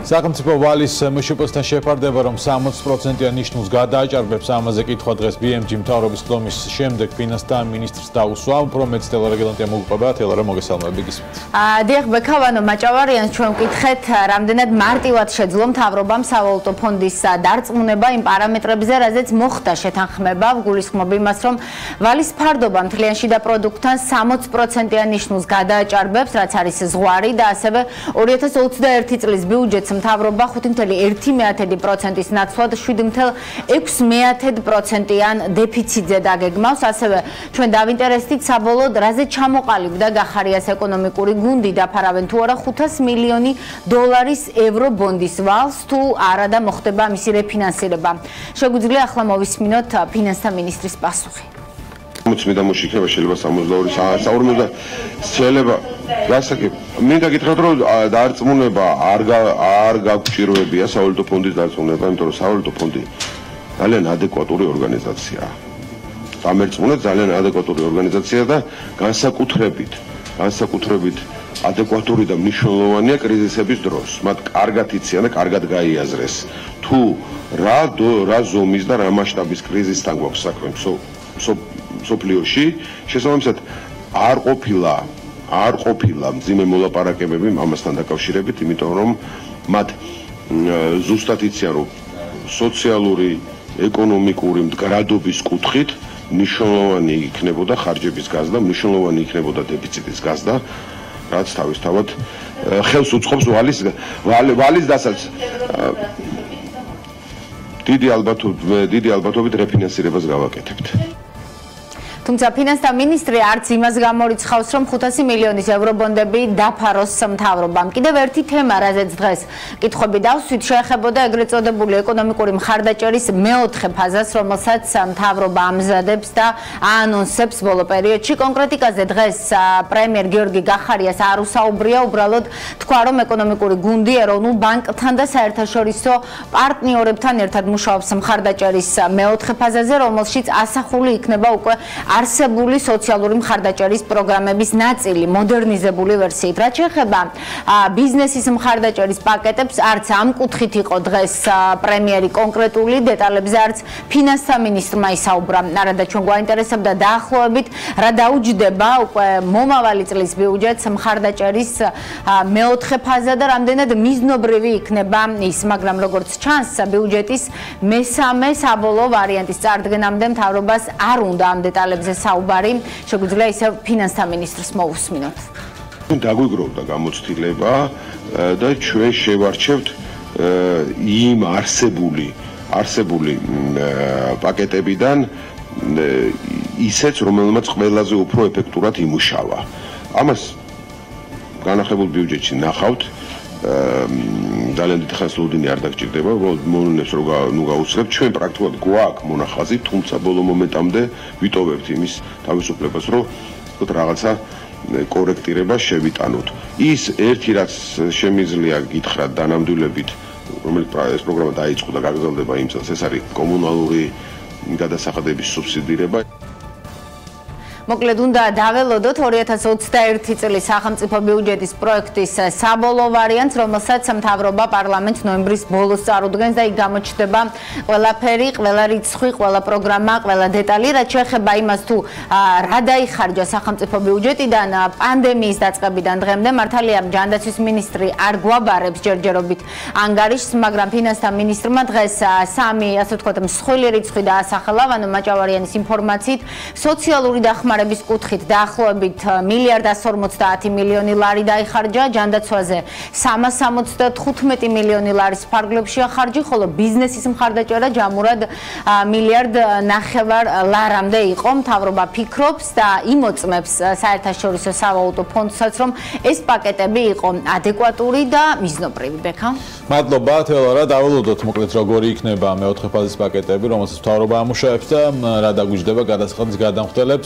სახელმწიფო ვალის მშპ-სთან შეფარდება, რომ 60%-იან ნიშნულს გადააჭარბებს ამაზე კითხვა დღეს BMG მთავრობის ხდომის შემდეგ ფინანსთა მინისტრს დაუსვა, უფრო მეც ტელერეგულანტია მოგვიყვება, თელერა მოგესალმები გისმით. აა დიახ, ბექავანო მაჭავარიანს ჩვენ ვკითხეთ, რამდენად მარტივად შეძლო მთავრობამ სავალუტო ფონდის დარწმუნება იმ პარამეტრებზე, რაზეც მოხდა შეთანხმება, გულისხმობ იმას, რომ ვალის ფარდობა მთლიან შიდა პროდუქტთან 60%-იან ნიშნულს გადააჭარბებს, რაც არის ზღვარი და ასევე 2021 წლის ბიუჯეტს მთავრობა 5.1%-ის ნაცვლად 7.6%-იან დეფიციტზე დაგეგმავს. ასევე ჩვენ დავინტერესდით საბოლოოდ რაზე ჩამოყალიბდა გახარიას ეკონომიკური გუნდი და ფარავენ თუ არა 500 მილიონი დოლარის ევრობონდის ვალს თუ არა და მოხდება მისი რეფინანსირება. შეგვიძლია ახლა მოვისმინოთ ფინანსთა მინისტრის პასუხი. 60 და მოშიქება შეიძლება 62 42 შეიძლება გასაგებ მინდა გითხრათ რომ დარწმუნება არ არ გაგჭიროებია სავალუტო ფონდის დარწმუნება იმიტომ რომ სავალუტო ფონდი ძალიან ადეკვატური ორგანიზაციაა გამერწმუნეთ ძალიან ადეკვატური ორგანიზაციაა და განსაკუთრებით განსაკუთრებით ადეკვატური და მნიშვნელოვანია კრიზისების დროს. მათ კარგად იციან და კარგად გაიაზრეს. თუ რა რა ზომის და რა მასშტაბის კრიზისთან გვაქვს საქმე სოფლიოში შესაბამისად არ ყოფილა არ ყოფილა მძიმე მოლაპარაკებები ამასთან დაკავშირებით, იმიტომ რომ მათ ზუსტად იციან რომ სოციალური, ეკონომიკური მდგრადობის კუთხით ნიშნულოვანი იქნებოდა ხარჯების გაზრდა, ნიშნულოვანი იქნებოდა დეფიციტის გაზრდა, რაც თავისთავად ხელს უწყობს ვალის ვალის დასაწყ დიდი ალბათობით დიდი ალბათობით რეფინანსირებას გავაკეთებთ. თუმცა ფინანსთა მინისტრი არც იმას გამორიცხავს, რომ 500 მილიონის ევრობონდები დაფაროს მთავრობამ. კიდევ ერთი თემა, რაზეც დღეს კითხვები დავსვით, შეეხებოდა ეგრეთ წოდებული ეკონომიკური მხარდაჭერის მეოთხე ფაზას, რომელსაც მთავრობა ამზადებს და აანონსებს ბოლო პერიოდში. კონკრეტიკაზე დღეს პრემიერ გიორგი გახარიას არ უსაუბრია, უბრალოდ თქვა, რომ ეკონომიკური გუნდი ეროვნულ ბანკთან და საერთაშორისო პარტნიორებთან ერთად მუშაობს მხარდაჭერის მეოთხე ფაზაზე, რომელშიც ასახული იქნება უკვე არსებული სოციალური მხარდაჭერის პროგრამების ნაწილი მოდერნიზებული ვერსიით. რაც შეეხება ბიზნესის მხარდაჭერის პაკეტებს, არც ამ კუთხით იყო დღეს პრემიერი კონკრეტული დეტალებზე, არც ფინანსთა მინისტრმა ისაუბრა. არადა ჩვენ გვაინტერესებდა დაახლოებით რა დაუჯდება უკვე მომავალი წლის ბიუჯეტს მხარდაჭერის მეოთხე ფაზა და რამდენად მიზნობრივი იქნება ის, მაგრამ როგორც ჩანს, ბიუჯეტის მესამე საბოლოო ვარიანტის წარდგენამდე მთავრობას არ უნდა ამ დეტალებზე დეტალებზე საუბარი, შეგვიძლია ისე ფინანსთა მინისტრს მოусმინოთ. დაგვიგროვდა გამოცდილება და ჩვენ შევარჩევთ იმ არსებული არსებული პაკეტებიდან ისეც რომელმაც ყველაზე უფრო ეფექტურად იმუშავა. ამას განახებულ ბიუჯეტში ნახავთ ძალიან დიდი ხანს ლოდინი არ დაგჭირდება, უბრალოდ მონუნებს რო ნუ გაუცრებ, ჩვენ პრაქტიკულად გვაქვს მონახაზი, თუმცა ბოლო მომენტამდე ვიტოვებთ იმის თავისუფლებას, რომ თქო რაღაცა კორექტირება შევიტანოთ. ის ერთი რაც შემიძლია გითხრათ დანამდვილებით, რომელიც ეს პროგრამა დაიწყო და გაგრძელდება იმ წელს, ეს არის კომუნალური გადასახადების სუბსიდირება. მოკლედ უნდა დაველოდოთ 2021 წლის სახელმწიფო ბიუჯეტის პროექტის საბოლოო ვარიანტს, რომელსაც მთავრობა პარლამენტს ნოემბრის ბოლოს წარუდგენს და იქ გამოჩნდება ყველაფერი, ყველა რიცხვი, ყველა პროგრამა, ყველა დეტალი, რაც შეეხება იმას თუ რა დაიხარჯა სახელმწიფო ბიუჯეტიდან პანდემიის დაწყებიდან დღემდე, მართალია ჯანდაცვის მინისტრი არ გვაბარებს ჯერჯერობით ანგარიშს, მაგრამ ფინანსთა მინისტრმა დღეს სამი, ასე ვთქვათ, მსხვილი რიცხვი დაასახელა, ანუ მაჭავარიანის ინფორმაციით, სოციალური დახმარება დახმარების კუთხით დაახლოებით მილიარდ 150 მილიონი ლარი დაიხარჯა. ჯანდაცვაზე 375 მილიონი ლარის ფარგლებში ახარჯი ხოლო ბიზნესის მხარდაჭერა ჯამურად მილიარდ ნახევარ ლარამდე იყო. მთავრობა ფიქრობს და იმოწმებს საერთაშორისო სავალუტო ფონდსაც რომ ეს პაკეტები იყო ადეკვატური და მიზნობრივი. ბექა? მადლობა თელარა დავალოდოთ მოკლედ როგორი იქნება მეოთხე ფაზის პაკეტები რომელსაც მთავრობა ამუშავებს და რა დაგვიждდება გადასახადის გადამხდელებს